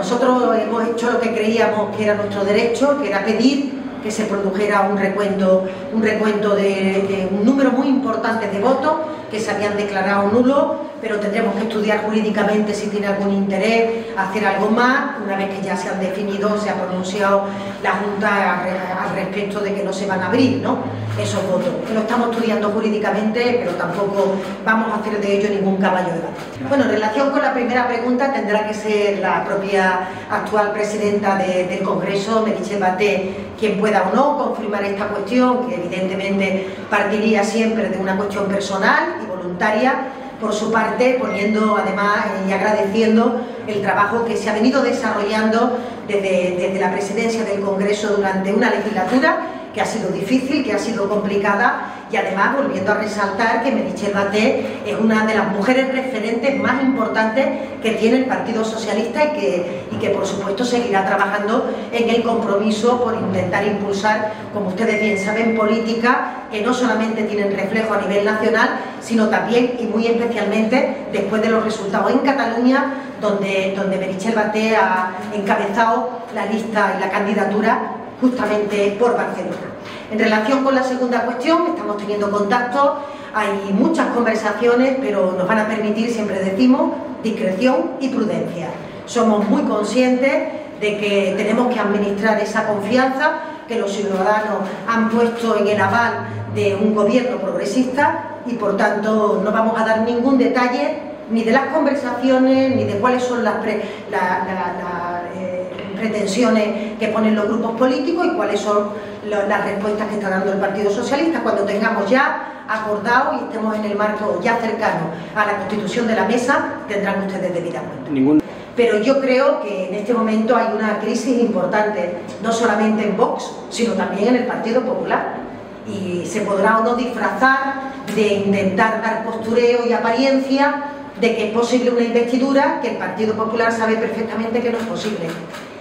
nosotros hemos hecho lo que creíamos que era nuestro derecho, que era pedir que se produjera un recuento, un recuento de, un número muy importante de votos que se habían declarado nulos, pero tendremos que estudiar jurídicamente si tiene algún interés hacer algo más, una vez que ya se han definido, se ha pronunciado la Junta al respecto de que no se van a abrir ¿no? Esos votos. Lo estamos estudiando jurídicamente, pero tampoco vamos a hacer de ello ningún caballo de batalla. Bueno, en relación con la primera pregunta, tendrá que ser la propia actual presidenta de, del Congreso, Merichel Baté, quien pueda o no confirmar esta cuestión, que evidentemente partiría siempre de una cuestión personal y voluntaria, por su parte, poniendo además y agradeciendo el trabajo que se ha venido desarrollando desde, desde la presidencia del Congreso durante una legislatura que ha sido difícil, que ha sido complicada y además volviendo a resaltar que Merichel Baté es una de las mujeres referentes más importantes que tiene el Partido Socialista y que, y que por supuesto seguirá trabajando en el compromiso por intentar impulsar, como ustedes bien saben, políticas que no solamente tienen reflejo a nivel nacional, sino también y muy especialmente después de los resultados en Cataluña, donde, donde Merichel Baté ha encabezado la lista y la candidatura justamente por Barcelona. En relación con la segunda cuestión, estamos teniendo contacto, hay muchas conversaciones, pero nos van a permitir, siempre decimos, discreción y prudencia. Somos muy conscientes de que tenemos que administrar esa confianza que los ciudadanos han puesto en el aval de un gobierno progresista y por tanto no vamos a dar ningún detalle ni de las conversaciones ni de cuáles son las, pre, pretensiones que ponen los grupos políticos y cuáles son las respuestas que está dando el Partido Socialista. Cuando tengamos ya acordado y estemos en el marco ya cercano a la constitución de la mesa, tendrán ustedes debida cuenta. Ningún... Pero yo creo que en este momento hay una crisis importante, no solamente en Vox, sino también en el Partido Popular. Y se podrá o no disfrazar de intentar dar postureo y apariencia de que es posible una investidura que el Partido Popular sabe perfectamente que no es posible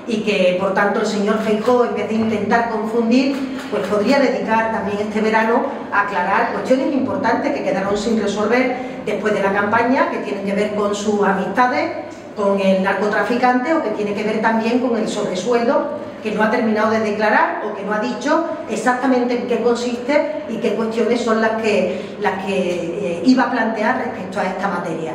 y que por tanto el señor Feijóo en vez de intentar confundir pues podría dedicar también este verano a aclarar cuestiones importantes que quedaron sin resolver después de la campaña que tienen que ver con sus amistades con el narcotraficante o que tiene que ver también con el sobresueldo que no ha terminado de declarar o que no ha dicho exactamente en qué consiste y qué cuestiones son las que, las que eh, iba a plantear respecto a esta materia.